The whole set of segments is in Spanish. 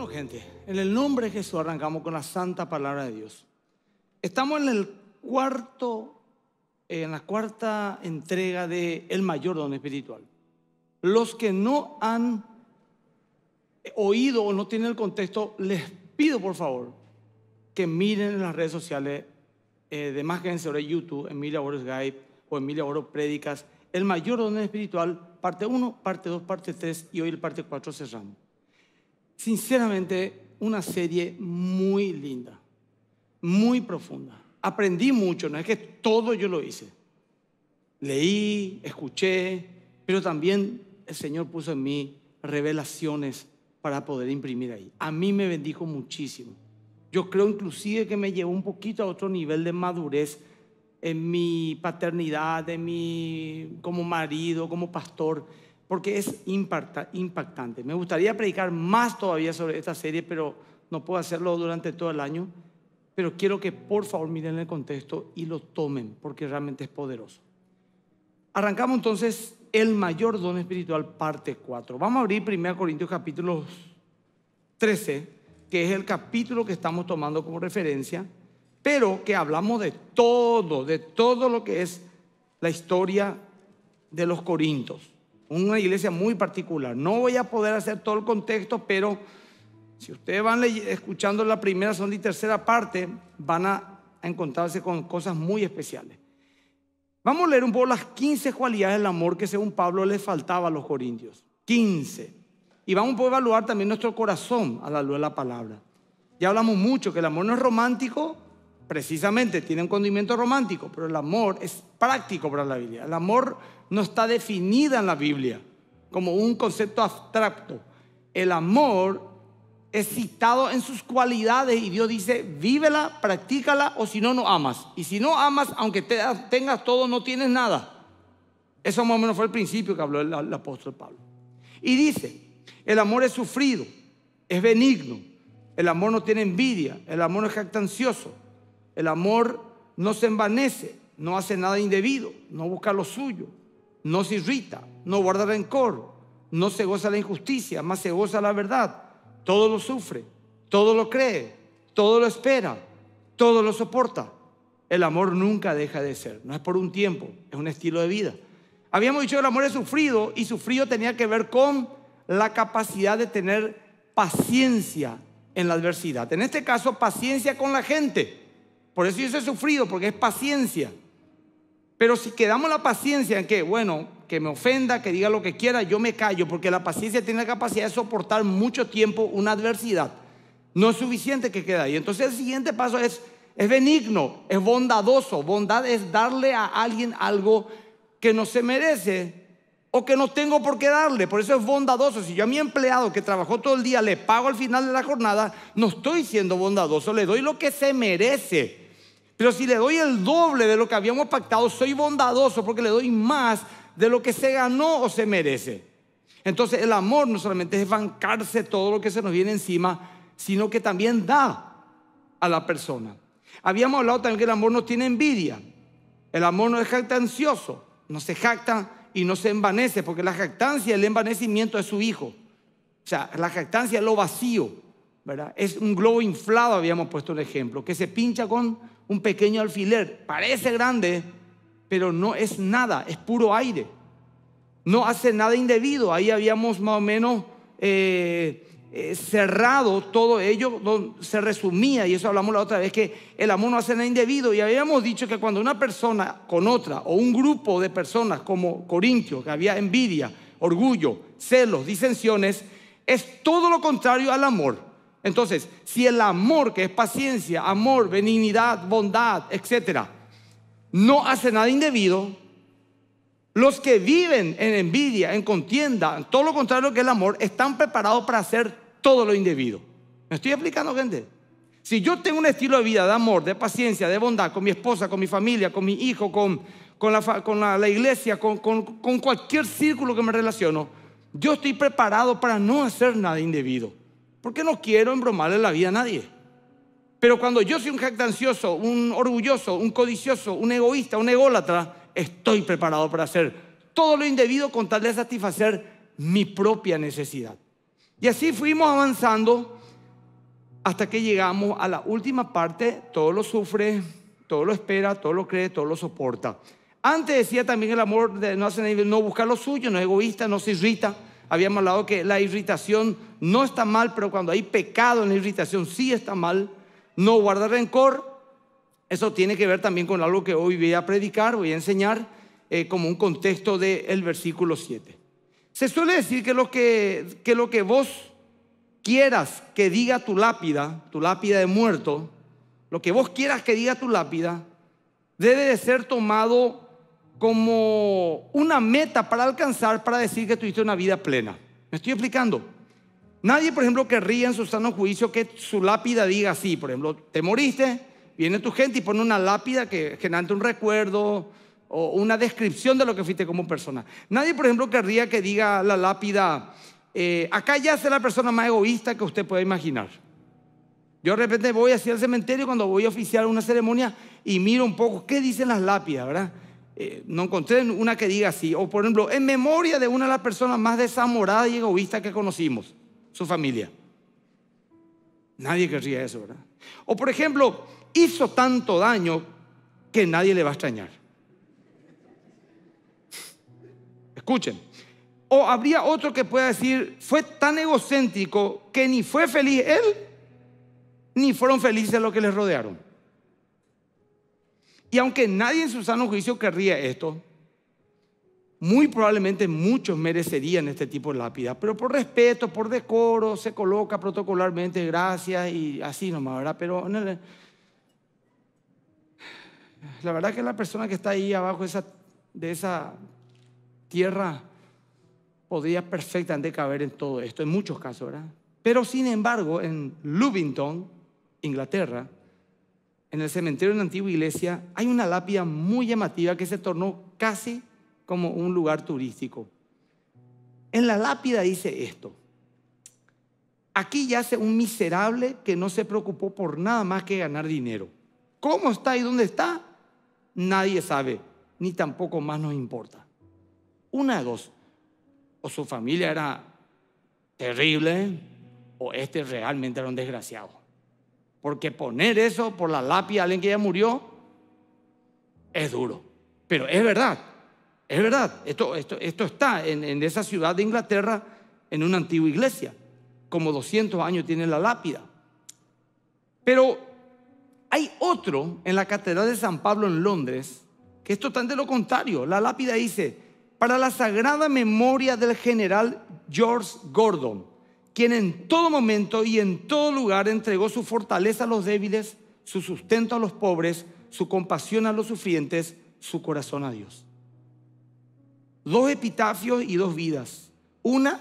Bueno, gente, en el nombre de Jesús arrancamos con la santa palabra de Dios. Estamos en el cuarto, en la cuarta entrega de El mayor don espiritual. Los que no han oído o no tienen el contexto, les pido por favor que miren en las redes sociales eh, de más que sobre YouTube, Emilia Oro Skype o Emilia Oro Prédicas, El mayor don espiritual, parte 1, parte 2, parte 3 y hoy el parte 4 cerramos. Sinceramente, una serie muy linda, muy profunda. Aprendí mucho, no es que todo yo lo hice. Leí, escuché, pero también el Señor puso en mí revelaciones para poder imprimir ahí. A mí me bendijo muchísimo. Yo creo inclusive que me llevó un poquito a otro nivel de madurez en mi paternidad, en mi como marido, como pastor porque es impactante. Me gustaría predicar más todavía sobre esta serie, pero no puedo hacerlo durante todo el año. Pero quiero que por favor miren el contexto y lo tomen, porque realmente es poderoso. Arrancamos entonces el mayor don espiritual, parte 4. Vamos a abrir 1 Corintios capítulo 13, que es el capítulo que estamos tomando como referencia, pero que hablamos de todo, de todo lo que es la historia de los Corintios una iglesia muy particular. No voy a poder hacer todo el contexto, pero si ustedes van escuchando la primera, segunda y tercera parte, van a encontrarse con cosas muy especiales. Vamos a leer un poco las 15 cualidades del amor que según Pablo les faltaba a los corintios. 15. Y vamos a evaluar también nuestro corazón a la luz de la palabra. Ya hablamos mucho que el amor no es romántico, precisamente tiene un condimento romántico, pero el amor es práctico para la Biblia. El amor no está definida en la Biblia como un concepto abstracto. El amor es citado en sus cualidades y Dios dice, vívela, practícala o si no, no amas. Y si no amas, aunque tengas todo, no tienes nada. Eso más o menos fue el principio que habló el apóstol Pablo. Y dice, el amor es sufrido, es benigno, el amor no tiene envidia, el amor no es jactancioso, el amor no se envanece, no hace nada indebido, no busca lo suyo, no se irrita, no guarda rencor, no se goza la injusticia, más se goza la verdad. Todo lo sufre, todo lo cree, todo lo espera, todo lo soporta. El amor nunca deja de ser, no es por un tiempo, es un estilo de vida. Habíamos dicho que el amor es sufrido y sufrido tenía que ver con la capacidad de tener paciencia en la adversidad. En este caso, paciencia con la gente. Por eso he sufrido, porque es paciencia. Pero si quedamos la paciencia en que, bueno, que me ofenda, que diga lo que quiera, yo me callo, porque la paciencia tiene la capacidad de soportar mucho tiempo una adversidad. No es suficiente que quede ahí. Entonces el siguiente paso es, es benigno, es bondadoso. Bondad es darle a alguien algo que no se merece o que no tengo por qué darle. Por eso es bondadoso. Si yo a mi empleado que trabajó todo el día le pago al final de la jornada, no estoy siendo bondadoso, le doy lo que se merece. Pero si le doy el doble de lo que habíamos pactado, soy bondadoso porque le doy más de lo que se ganó o se merece. Entonces el amor no solamente es bancarse todo lo que se nos viene encima, sino que también da a la persona. Habíamos hablado también que el amor no tiene envidia. El amor no es jactancioso, no se jacta y no se envanece, porque la jactancia, el envanecimiento es su hijo. O sea, la jactancia es lo vacío, ¿verdad? Es un globo inflado, habíamos puesto un ejemplo, que se pincha con un pequeño alfiler. Parece grande, pero no es nada, es puro aire. No hace nada indebido. Ahí habíamos más o menos eh, eh, cerrado todo ello, se resumía, y eso hablamos la otra vez, que el amor no hace nada indebido. Y habíamos dicho que cuando una persona con otra, o un grupo de personas como Corintios, que había envidia, orgullo, celos, disensiones, es todo lo contrario al amor. Entonces, si el amor, que es paciencia, amor, benignidad, bondad, etcétera, no hace nada indebido, los que viven en envidia, en contienda, todo lo contrario que el amor, están preparados para hacer todo lo indebido. ¿Me estoy explicando, gente? Si yo tengo un estilo de vida de amor, de paciencia, de bondad con mi esposa, con mi familia, con mi hijo, con, la, iglesia, con cualquier círculo que me relaciono, yo estoy preparado para no hacer nada indebido. Porque no quiero embromarle la vida a nadie. Pero cuando yo soy un jactancioso, un orgulloso, un codicioso, un egoísta, un ególatra, estoy preparado para hacer todo lo indebido con tal de satisfacer mi propia necesidad. Y así fuimos avanzando hasta que llegamos a la última parte, todo lo sufre, todo lo espera, todo lo cree, todo lo soporta. Antes decía también el amor de no hacer no buscar lo suyo, no es egoísta, no se irrita. Habíamos hablado que la irritación no está mal, pero cuando hay pecado en la irritación sí está mal. No guarda rencor. Eso tiene que ver también con algo que hoy voy a predicar, voy a enseñar eh, como un contexto del versículo 7. Se suele decir que lo que, que lo que vos quieras que diga tu lápida, tu lápida de muerto, lo que vos quieras que diga tu lápida, debe de ser tomado como una meta para alcanzar, para decir que tuviste una vida plena. ¿Me estoy explicando? Nadie, por ejemplo, querría en su sano juicio que su lápida diga así, por ejemplo, te moriste, viene tu gente y pone una lápida que genera un recuerdo o una descripción de lo que fuiste como persona. Nadie, por ejemplo, querría que diga la lápida, eh, acá ya es la persona más egoísta que usted pueda imaginar. Yo de repente voy hacia el cementerio cuando voy a oficiar una ceremonia y miro un poco qué dicen las lápidas, ¿verdad? Eh, no encontré una que diga así. O por ejemplo, en memoria de una de las personas más desamoradas y egoístas que conocimos, su familia. Nadie querría eso, ¿verdad? O por ejemplo, hizo tanto daño que nadie le va a extrañar. Escuchen. O habría otro que pueda decir, fue tan egocéntrico que ni fue feliz él, ni fueron felices los que le rodearon. Y aunque nadie en su sano juicio querría esto, muy probablemente muchos merecerían este tipo de lápida, pero por respeto, por decoro, se coloca protocolarmente gracias y así nomás, ¿verdad? Pero la verdad que la persona que está ahí abajo esa, de esa tierra podría perfectamente caber en todo esto, en muchos casos, ¿verdad? Pero sin embargo, en Lubington, Inglaterra, en el cementerio de la antigua iglesia, hay una lápida muy llamativa que se tornó casi como un lugar turístico. En la lápida dice esto. Aquí yace un miserable que no se preocupó por nada más que ganar dinero. ¿Cómo está y dónde está? Nadie sabe, ni tampoco más nos importa. Una de dos, o su familia era terrible, o este realmente era un desgraciado. Porque poner eso por la lápida a alguien que ya murió es duro. Pero es verdad, es verdad. Esto, esto, esto está en, en esa ciudad de Inglaterra, en una antigua iglesia. Como 200 años tiene la lápida. Pero hay otro en la Catedral de San Pablo en Londres que es totalmente lo contrario. La lápida dice, para la sagrada memoria del general George Gordon, quien en todo momento y en todo lugar entregó su fortaleza a los débiles, su sustento a los pobres, su compasión a los sufrientes, su corazón a Dios. Dos epitafios y dos vidas. Una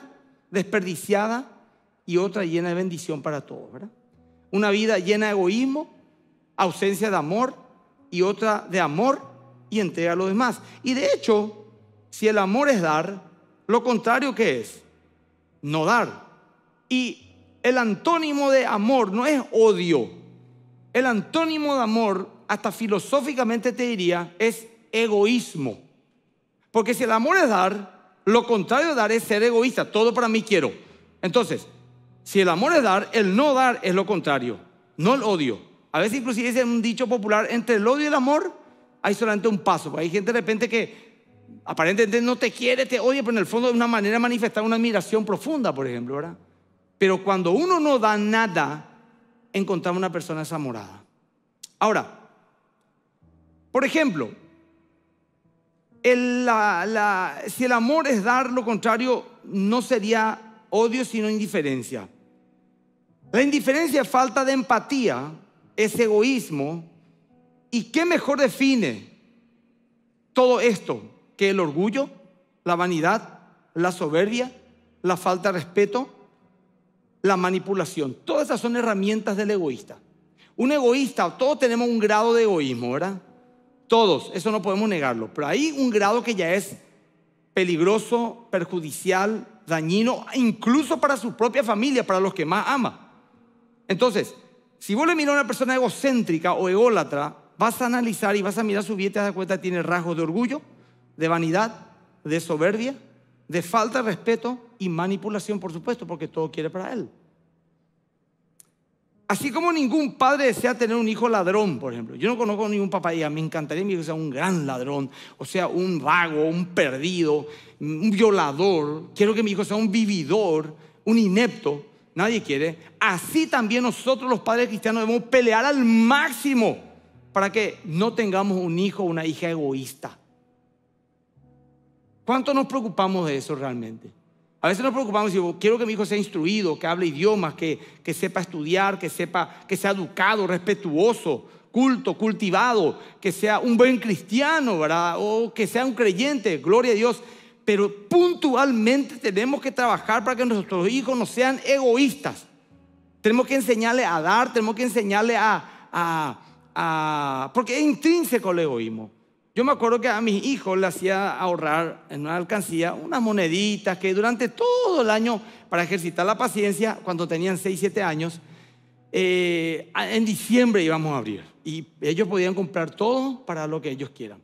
desperdiciada y otra llena de bendición para todos. Una vida llena de egoísmo, ausencia de amor y otra de amor y entrega a los demás. Y de hecho, si el amor es dar, lo contrario que es no dar. Y el antónimo de amor no es odio. El antónimo de amor, hasta filosóficamente te diría, es egoísmo. Porque si el amor es dar, lo contrario de dar es ser egoísta. Todo para mí quiero. Entonces, si el amor es dar, el no dar es lo contrario, no el odio. A veces inclusive es un dicho popular, entre el odio y el amor hay solamente un paso. Hay gente de repente que aparentemente no te quiere, te odia, pero en el fondo de una manera manifestar una admiración profunda, por ejemplo, ¿verdad? Pero cuando uno no da nada, encontramos una persona desamorada. Ahora, por ejemplo, si el amor es dar lo contrario, no sería odio, sino indiferencia. La indiferencia es falta de empatía, es egoísmo. ¿Y qué mejor define todo esto que el orgullo, la vanidad, la soberbia, la falta de respeto? La manipulación. Todas esas son herramientas del egoísta. Un egoísta, todos tenemos un grado de egoísmo, ¿verdad? Todos, eso no podemos negarlo. Pero hay un grado que ya es peligroso, perjudicial, dañino, incluso para su propia familia, para los que más ama. Entonces, si vos le miras a una persona egocéntrica o ególatra, vas a analizar y vas a mirar su vida y te das cuenta que tiene rasgos de orgullo, de vanidad, de soberbia, de falta de respeto y manipulación, por supuesto, porque todo quiere para él. Así como ningún padre desea tener un hijo ladrón, por ejemplo. Yo no conozco ningún papá y me encantaría que mi hijo sea un gran ladrón, o sea, un vago, un perdido, un violador. Quiero que mi hijo sea un vividor, un inepto. Nadie quiere. Así también nosotros los padres cristianos debemos pelear al máximo para que no tengamos un hijo o una hija egoísta. ¿Cuánto nos preocupamos de eso realmente? A veces nos preocupamos y quiero que mi hijo sea instruido, que hable idiomas, que, que sepa estudiar, que sepa, que sea educado, respetuoso, culto, cultivado, que sea un buen cristiano, ¿verdad? O que sea un creyente, gloria a Dios. Pero puntualmente tenemos que trabajar para que nuestros hijos no sean egoístas. Tenemos que enseñarle a dar, tenemos que enseñarle a, a, a porque es intrínseco el egoísmo. Yo me acuerdo que a mis hijos le hacía ahorrar en una alcancía unas moneditas que durante todo el año, para ejercitar la paciencia, cuando tenían 6, 7 años, eh, en diciembre íbamos a abrir. Y ellos podían comprar todo para lo que ellos quieran.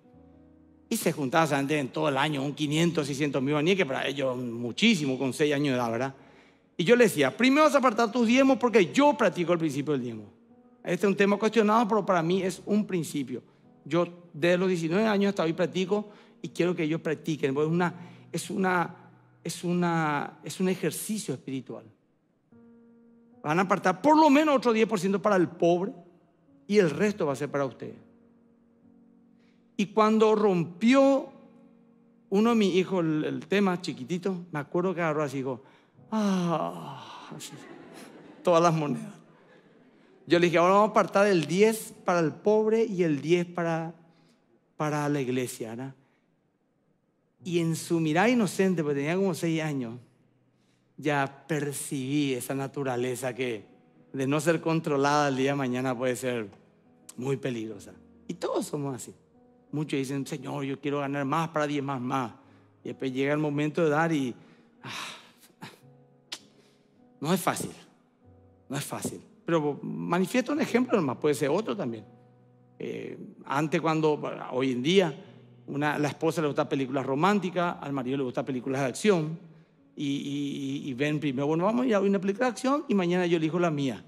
Y se juntaban en todo el año un 500, 600 mil ni que para ellos muchísimo, con 6 años de edad, ¿verdad? Y yo les decía, primero vas a apartar tus diezmos porque yo practico el principio del diezmo. Este es un tema cuestionado, pero para mí es un principio. Yo desde los 19 años hasta hoy practico y quiero que ellos practiquen. Es, una, es, una, es, una, es un ejercicio espiritual. Van a apartar por lo menos otro 10% para el pobre y el resto va a ser para ustedes. Y cuando rompió uno de mis hijos el, tema chiquitito, me acuerdo que agarró así, dijo, ah, todas las monedas. Yo le dije, ahora vamos a apartar el 10 para el pobre y el 10 para, para la iglesia. ¿no? Y en su mirada inocente, porque tenía como 6 años, ya percibí esa naturaleza que de no ser controlada el día de mañana puede ser muy peligrosa. Y todos somos así. Muchos dicen, Señor, yo quiero ganar más para 10 más, más. Y después llega el momento de dar y... Ah, no es fácil. No es fácil. Pero manifiesto un ejemplo nomás, puede ser otro también. Eh, antes cuando, hoy en día, una, la esposa le gusta películas románticas, al marido le gusta películas de acción, y, ven primero, bueno, vamos a ir a una película de acción y mañana yo elijo la mía,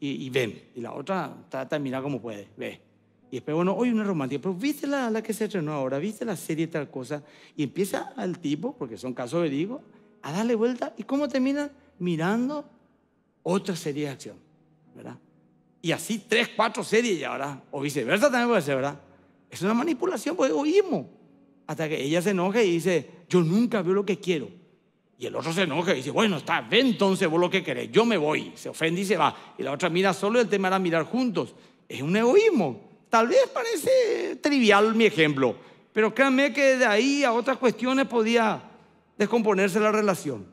y, ven, y la otra trata de mirar como puede, ve. Y después, bueno, hoy una romántica, pero viste la, la que se estrenó ahora, viste la serie tal cosa, y empieza al tipo, porque son casos verídicos, a darle vuelta, ¿y cómo termina? Mirando otra serie de acción. Y así tres, cuatro series ya, ¿verdad? O viceversa también puede ser, ¿verdad? Es una manipulación por egoísmo. Hasta que ella se enoja y dice, yo nunca veo lo que quiero. Y el otro se enoja y dice, bueno, está, ve entonces vos lo que querés, yo me voy. Se ofende y se va. Y la otra mira solo, el tema era mirar juntos. Es un egoísmo. Tal vez parece trivial mi ejemplo, pero créanme que de ahí a otras cuestiones podía descomponerse la relación.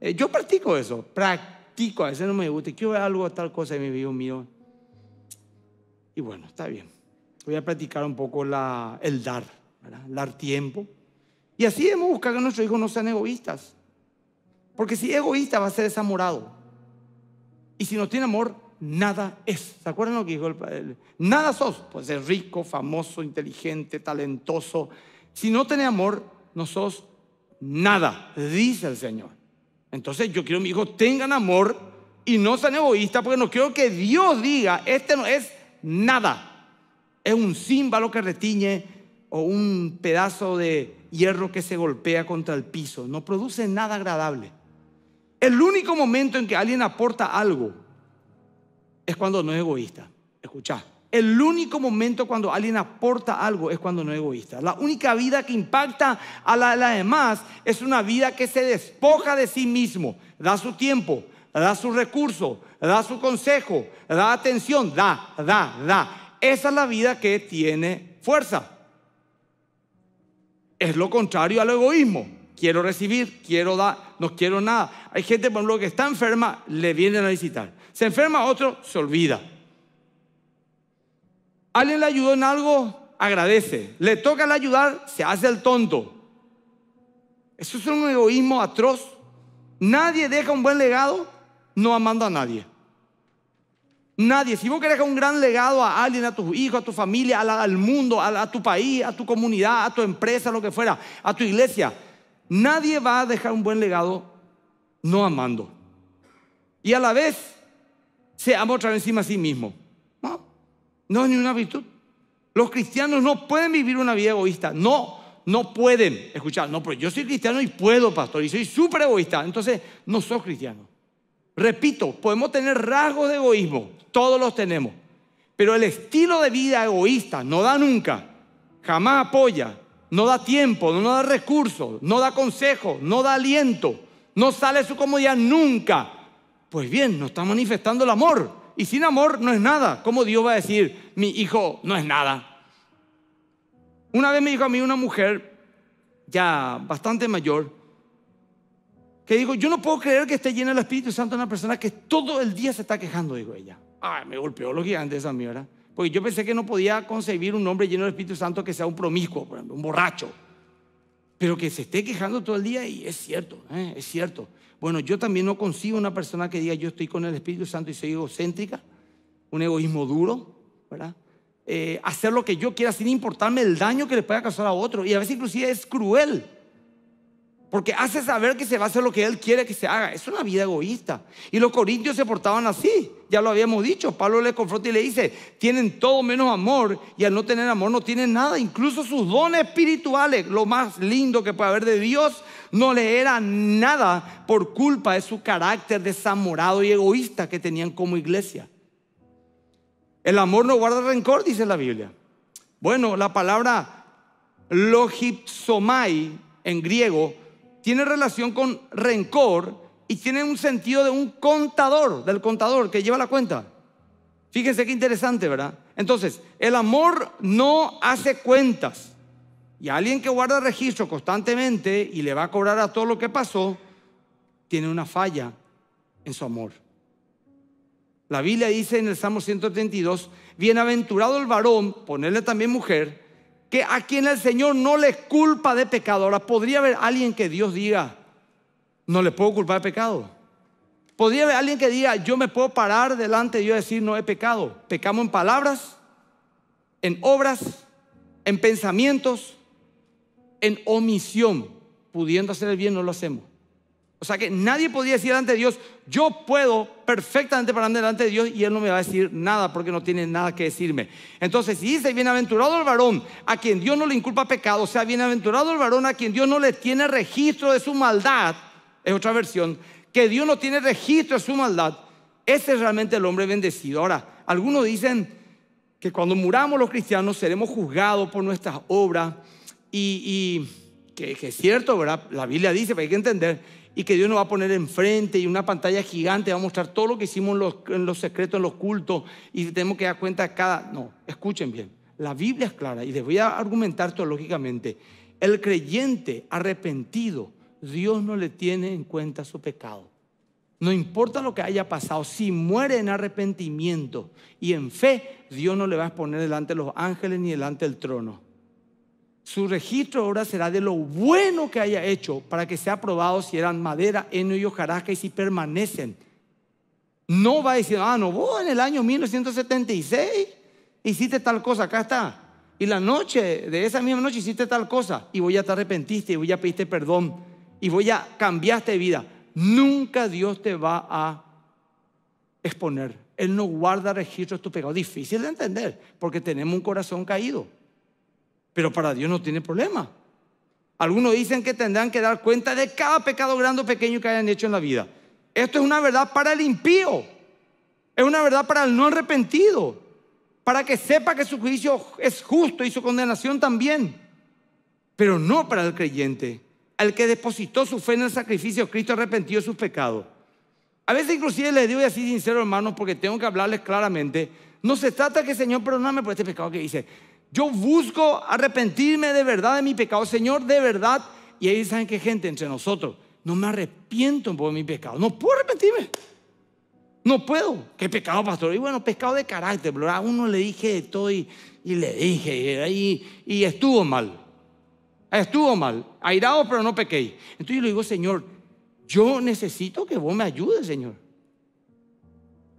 Eh, yo practico eso, practico a veces no me gusta, quiero ver algo, tal cosa, y me veo mío. Y bueno, está bien. Voy a practicar un poco el dar, ¿verdad? dar tiempo. Y así debemos buscar que nuestros hijos no sean egoístas. Porque si egoísta va a ser desamorado. Y si no tiene amor, nada es. ¿Se acuerdan lo que dijo el padre? Nada sos. Puede ser rico, famoso, inteligente, talentoso. Si no tiene amor, no sos nada, dice el Señor. Entonces yo quiero que mis hijos tengan amor y no sean egoístas porque no quiero que Dios diga, este no es nada. Es un címbalo que retiñe o un pedazo de hierro que se golpea contra el piso. No produce nada agradable. El único momento en que alguien aporta algo es cuando no es egoísta. Escucha. El único momento cuando alguien aporta algo es cuando no es egoísta. La única vida que impacta a la, demás es una vida que se despoja de sí mismo, da su tiempo, da su recurso, da su consejo, da atención, da, da, da. Esa es la vida que tiene fuerza. Es lo contrario al egoísmo. Quiero recibir, quiero dar, no quiero nada. Hay gente, por ejemplo, que está enferma, le vienen a visitar. Se enferma otro, se olvida. Alguien le ayudó en algo, agradece. Le toca el ayudar, se hace el tonto. Eso es un egoísmo atroz. Nadie deja un buen legado no amando a nadie. Nadie. Si vos querés dejar un gran legado a alguien, a tus hijos, a tu familia, al mundo, a, tu país, a tu comunidad, a tu empresa, lo que fuera, a tu iglesia, nadie va a dejar un buen legado no amando. Y a la vez, se ama otra vez encima a sí mismo. No, no es ni una virtud. Los cristianos no pueden vivir una vida egoísta. No, no pueden. Escuchar, no, pero yo soy cristiano y puedo, pastor, y soy súper egoísta. Entonces, no sos cristiano. Repito, podemos tener rasgos de egoísmo, todos los tenemos. Pero el estilo de vida egoísta no da nunca, jamás apoya, no da tiempo, no da recursos, no da consejo, no da aliento, no sale su comodidad nunca. Pues bien, no está manifestando el amor. Y sin amor no es nada. ¿Cómo Dios va a decir, mi hijo no es nada? Una vez me dijo a mí una mujer, ya bastante mayor, que dijo, yo no puedo creer que esté llena del Espíritu Santo una persona que todo el día se está quejando, dijo ella. Ay, me golpeó lo gigante esa mierda. Porque yo pensé que no podía concebir un hombre lleno del Espíritu Santo que sea un promiscuo, un borracho. Pero que se esté quejando todo el día y es cierto, ¿eh? es cierto. Bueno, yo también no consigo una persona que diga yo estoy con el Espíritu Santo y soy egocéntrica, un egoísmo duro, ¿verdad? Eh, hacer lo que yo quiera sin importarme el daño que le pueda causar a otro. Y a veces inclusive es cruel. Porque hace saber que se va a hacer lo que Él quiere que se haga. Es una vida egoísta. Y los corintios se portaban así. Ya lo habíamos dicho. Pablo le confronta y le dice, tienen todo menos amor. Y al no tener amor no tienen nada. Incluso sus dones espirituales, lo más lindo que puede haber de Dios, no le era nada por culpa de su carácter desamorado y egoísta que tenían como iglesia. El amor no guarda rencor, dice la Biblia. Bueno, la palabra logipsomai en griego tiene relación con rencor y tiene un sentido de un contador, del contador que lleva la cuenta. Fíjense qué interesante, ¿verdad? Entonces, el amor no hace cuentas. Y alguien que guarda registro constantemente y le va a cobrar a todo lo que pasó, tiene una falla en su amor. La Biblia dice en el Salmo 132, bienaventurado el varón, ponerle también mujer, que a quien el Señor no le culpa de pecado. Ahora, podría haber alguien que Dios diga, no le puedo culpar de pecado. Podría haber alguien que diga, yo me puedo parar delante de Dios y decir, no he pecado. Pecamos en palabras, en obras, en pensamientos, en omisión. Pudiendo hacer el bien, no lo hacemos. O sea que nadie podía decir de Dios, yo puedo perfectamente parar delante de Dios y Él no me va a decir nada porque no tiene nada que decirme. Entonces, si dice, bienaventurado el varón a quien Dios no le inculpa pecado, o sea, bienaventurado el varón a quien Dios no le tiene registro de su maldad, es otra versión, que Dios no tiene registro de su maldad, ese es realmente el hombre bendecido. Ahora, algunos dicen que cuando muramos los cristianos seremos juzgados por nuestras obras y, que, es cierto, ¿verdad? La Biblia dice, pero hay que entender y que Dios nos va a poner enfrente y una pantalla gigante va a mostrar todo lo que hicimos en los, en los secretos, en los cultos y tenemos que dar cuenta de cada... No, escuchen bien, la Biblia es clara y les voy a argumentar teológicamente. El creyente arrepentido, Dios no le tiene en cuenta su pecado. No importa lo que haya pasado, si muere en arrepentimiento y en fe, Dios no le va a exponer delante de los ángeles ni delante del trono. Su registro ahora será de lo bueno que haya hecho para que sea aprobado si eran madera, heno y hojarasca y si permanecen. No va a decir, ah, no, vos en el año 1976 hiciste tal cosa, acá está. Y la noche, de esa misma noche hiciste tal cosa y voy a te arrepentiste y voy a pedirte perdón y voy a cambiarte de vida. Nunca Dios te va a exponer. Él no guarda registros de tu pecado. Difícil de entender porque tenemos un corazón caído. Pero para Dios no tiene problema. Algunos dicen que tendrán que dar cuenta de cada pecado grande o pequeño que hayan hecho en la vida. Esto es una verdad para el impío. Es una verdad para el no arrepentido. Para que sepa que su juicio es justo y su condenación también. Pero no para el creyente. Al que depositó su fe en el sacrificio, Cristo arrepentido de sus pecados. A veces inclusive les digo así sincero, hermanos, porque tengo que hablarles claramente. No se trata que, Señor, perdóname por este pecado que hice. Yo busco arrepentirme de verdad de mi pecado, Señor, de verdad. Y ahí saben que gente entre nosotros, no me arrepiento por mi pecado. No puedo arrepentirme. No puedo. ¿Qué pecado, pastor? Y bueno, pecado de carácter. Pero a uno le dije todo y, le dije y, y estuvo mal. Estuvo mal. Airado, pero no pequé. Entonces yo le digo, Señor, yo necesito que vos me ayudes, Señor.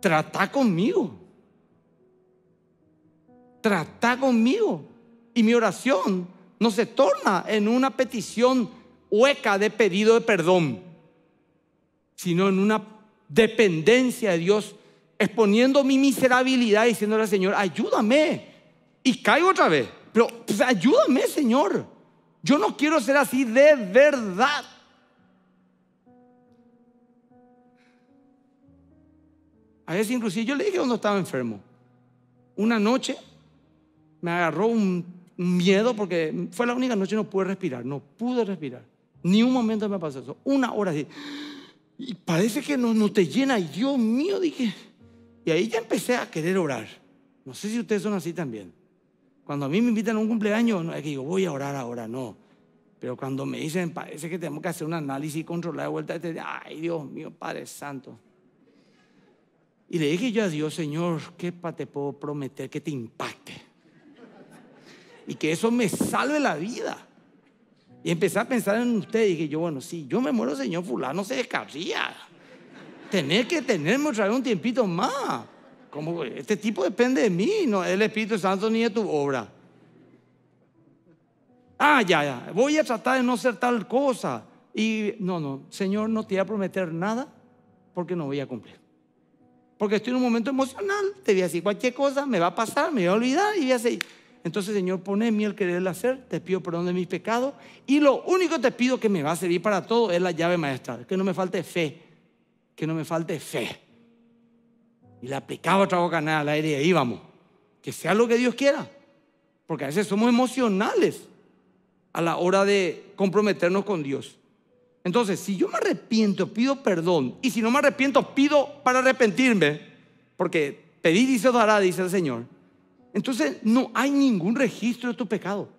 Trata conmigo trata conmigo. Y mi oración no se torna en una petición hueca de pedido de perdón, sino en una dependencia de Dios exponiendo mi miserabilidad, diciéndole al Señor, ayúdame. Y caigo otra vez. Pero pues, ayúdame, Señor. Yo no quiero ser así de verdad. A veces inclusive yo le dije cuando estaba enfermo. Una noche me agarró un miedo porque fue la única noche que no pude respirar, no pude respirar. Ni un momento me pasó eso. Una hora así. Y parece que no, no te llena. Y Dios mío, dije. Y ahí ya empecé a querer orar. No sé si ustedes son así también. Cuando a mí me invitan a un cumpleaños, no es que digo, voy a orar ahora, no. Pero cuando me dicen, parece que tenemos que hacer un análisis y controlar de vuelta, te ay Dios mío, Padre Santo. Y le dije yo a Dios, Señor, ¿qué te puedo prometer que te impacte? Y que eso me salve la vida. Y empecé a pensar en usted y dije yo, bueno, si yo me muero, Señor fulano se descarría. Tener que tenerme otra vez un tiempito más. Como este tipo depende de mí, no el Espíritu Santo ni de tu obra. Ah, ya, ya, voy a tratar de no ser tal cosa. Y no, no, Señor, no te voy a prometer nada porque no voy a cumplir. Porque estoy en un momento emocional, te voy a decir cualquier cosa, me va a pasar, me voy a olvidar y voy a seguir. Entonces, Señor, pone en mí el querer hacer, te pido perdón de mis pecados y lo único que te pido que me va a servir para todo es la llave maestra, que no me falte fe, que no me falte fe. Y le aplicaba otra boca nada al aire y ahí vamos, que sea lo que Dios quiera, porque a veces somos emocionales a la hora de comprometernos con Dios. Entonces, si yo me arrepiento, pido perdón. Y si no me arrepiento, pido para arrepentirme. Porque pedir y se dará, dice el Señor. Entonces, no hay ningún registro de tu pecado.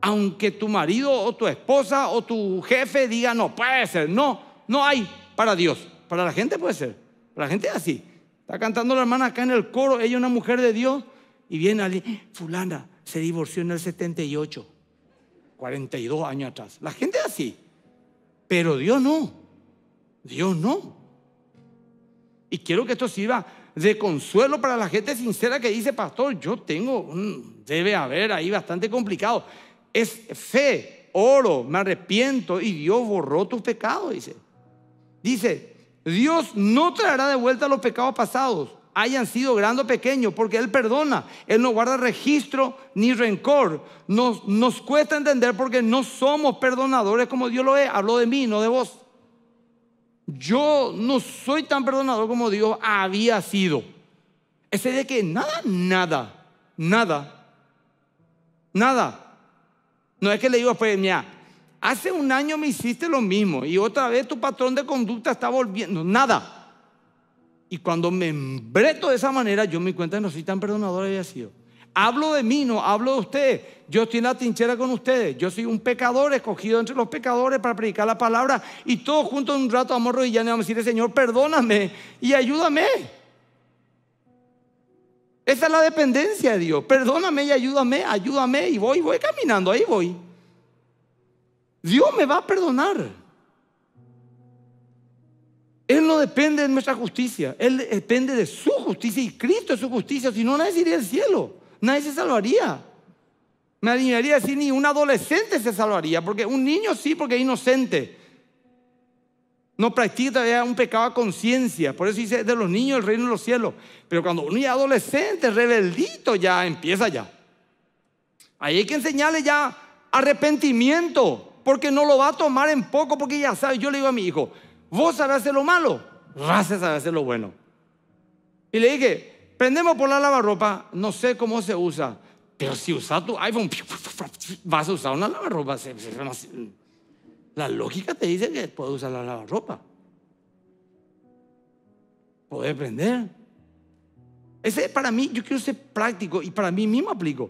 Aunque tu marido o tu esposa o tu jefe diga, no, puede ser. No, no hay para Dios. Para la gente puede ser. Para la gente es así. Está cantando la hermana acá en el coro, ella es una mujer de Dios. Y viene alguien, fulana, se divorció en el 78. 42 años atrás. La gente es así. Pero Dios no. Dios no. Y quiero que esto sirva de consuelo para la gente sincera que dice, pastor, yo tengo, debe haber ahí bastante complicado. Es fe, oro, me arrepiento y Dios borró tus pecados, dice. Dice, Dios no traerá de vuelta los pecados pasados, hayan sido grandes o pequeños, porque Él perdona. Él no guarda registro ni rencor. Nos, nos cuesta entender porque no somos perdonadores como Dios lo es. Hablo de mí, no de vos. Yo no soy tan perdonador como Dios había sido. Ese de que nada, nada, nada, nada. No es que le digo, pues, mira, hace un año me hiciste lo mismo y otra vez tu patrón de conducta está volviendo. Nada. Y cuando me embreto de esa manera, yo me cuenta no soy tan perdonador había sido. Hablo de mí, no hablo de usted. Yo estoy en la trinchera con ustedes. Yo soy un pecador escogido entre los pecadores para predicar la palabra. Y todos juntos en un rato vamos a y vamos a decirle, Señor, perdóname y ayúdame. Esa es la dependencia de Dios. Perdóname y ayúdame, ayúdame. Y voy, voy caminando, ahí voy. Dios me va a perdonar. Él no depende de nuestra justicia, Él depende de su justicia y Cristo es su justicia, si no nadie iría al cielo, nadie se salvaría. Me animaría a decir ni un adolescente se salvaría, porque un niño sí, porque es inocente. No practica todavía un pecado a conciencia, por eso dice de los niños el reino de los cielos. Pero cuando un niño adolescente, rebeldito, ya empieza ya. Ahí hay que enseñarle ya arrepentimiento, porque no lo va a tomar en poco, porque ya sabe. Yo le digo a mi hijo, Vos sabés hacer lo malo, Raza sabe hacer lo bueno. Y le dije, prendemos por la lavarropa, no sé cómo se usa, pero si usas tu iPhone, vas a usar una lavarropa. La lógica te dice que puedes usar la lavarropa. Puedes prender. Ese para mí, yo quiero ser práctico y para mí mismo aplico.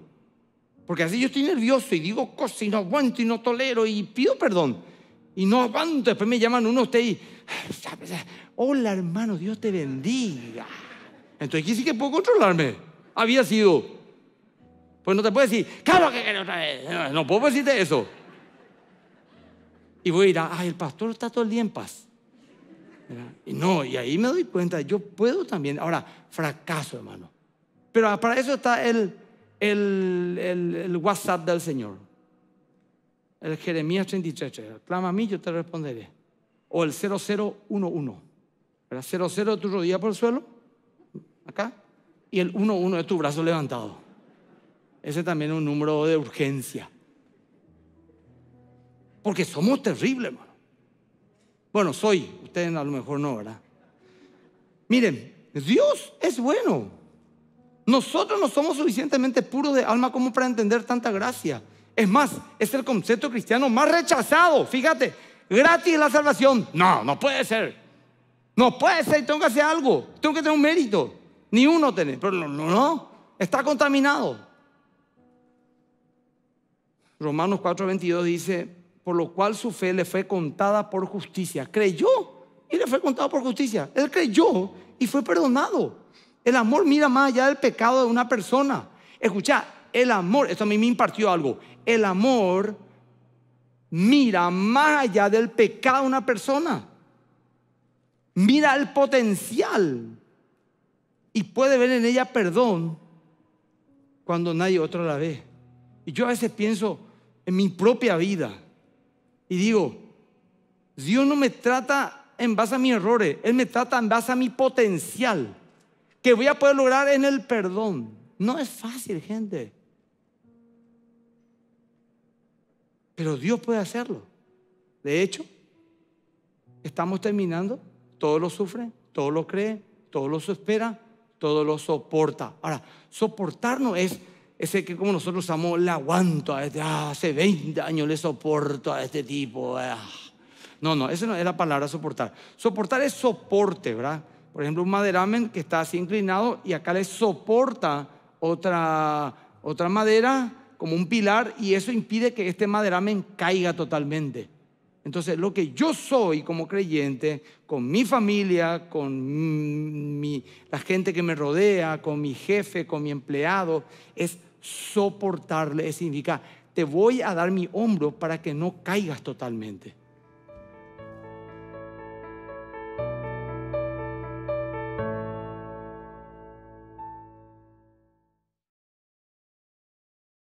Porque así yo estoy nervioso y digo cosas y no aguanto y no tolero y pido perdón. Y no aguanto, después me llaman uno usted y, hola hermano, Dios te bendiga. Entonces aquí sí que puedo controlarme. Había sido. Pues no te puedo decir, claro que quiero otra vez. No, puedo decirte eso. Y voy a ir, ay, el pastor está todo el día en paz. Y no, y ahí me doy cuenta, yo puedo también. Ahora, fracaso, hermano. Pero para eso está el, el, el WhatsApp del Señor el Jeremías 33, clama a mí, yo te responderé. O el 0011, ¿verdad? 00 tu rodilla por el suelo, Acá. Y el 11 es tu brazo levantado. Ese también es un número de urgencia. Porque somos terribles, hermano. Bueno, soy. Ustedes a lo mejor no, ¿verdad? Miren, Dios es bueno. Nosotros no somos suficientemente puros de alma como para entender tanta gracia. Es más, es el concepto cristiano más rechazado. Fíjate, gratis la salvación. No, no puede ser. No puede ser, tengo que hacer algo. Tengo que tener un mérito. Ni uno tiene. Pero no, no, no. Está contaminado. Romanos 4:22 dice, por lo cual su fe le fue contada por justicia. Creyó y le fue contado por justicia. Él creyó y fue perdonado. El amor mira más allá del pecado de una persona. Escucha, el amor, esto a mí me impartió algo. El amor mira más allá del pecado de una persona. Mira el potencial y puede ver en ella perdón cuando nadie otro la ve. Y yo a veces pienso en mi propia vida y digo, Dios no me trata en base a mis errores, Él me trata en base a mi potencial que voy a poder lograr en el perdón. No es fácil, gente. Pero Dios puede hacerlo. De hecho, estamos terminando. Todo lo sufre, todo lo cree, todo lo espera, todo lo soporta. Ahora, soportar no es ese que como nosotros usamos, le aguanto a este, ah, hace 20 años le soporto a este tipo. Ah. No, no, esa no es la palabra soportar. Soportar es soporte, ¿verdad? Por ejemplo, un maderamen que está así inclinado y acá le soporta otra, otra madera como un pilar y eso impide que este maderamen caiga totalmente. Entonces, lo que yo soy como creyente, con mi familia, con mi, la gente que me rodea, con mi jefe, con mi empleado, es soportarle. Es significa, te voy a dar mi hombro para que no caigas totalmente.